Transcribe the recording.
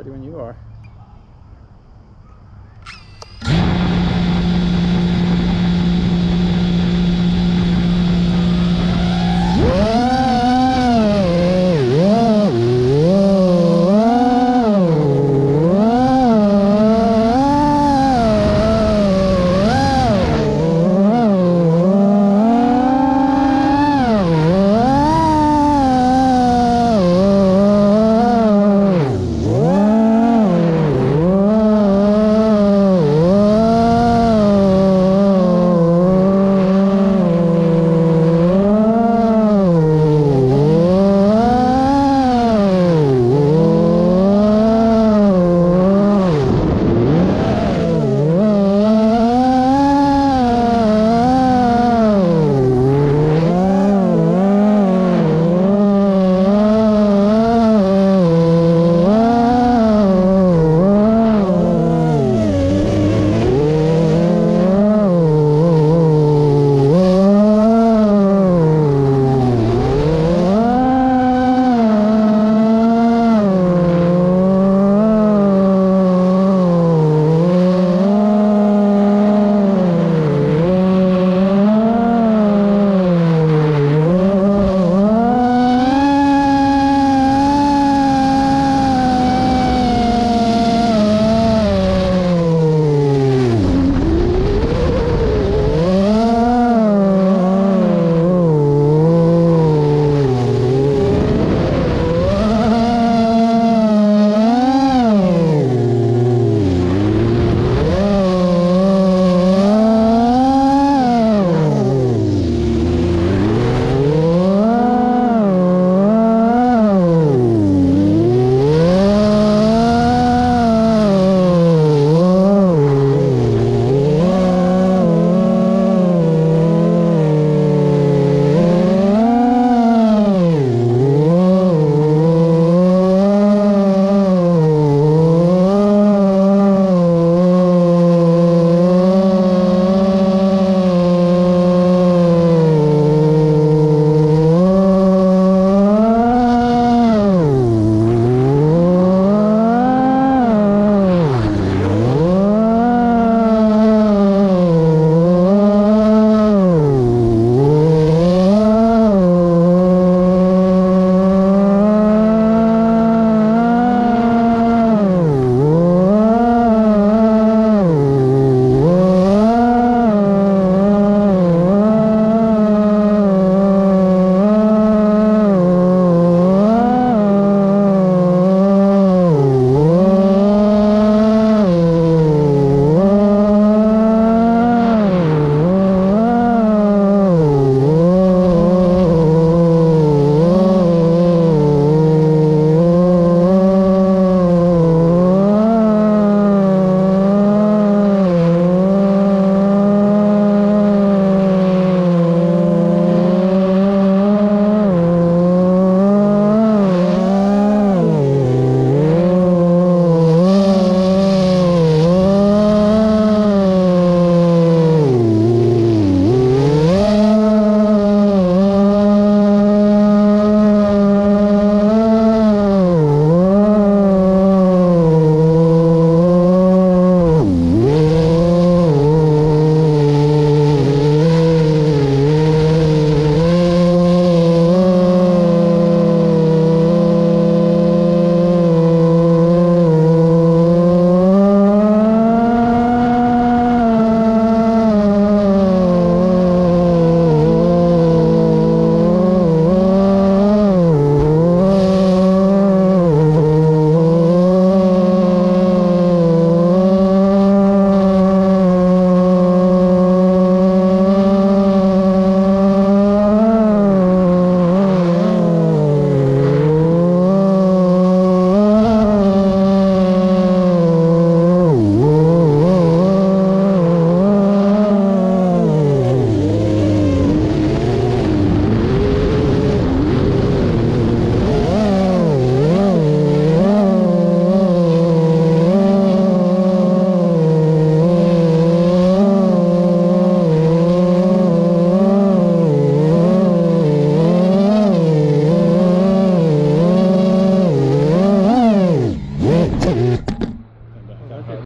Ready when you are.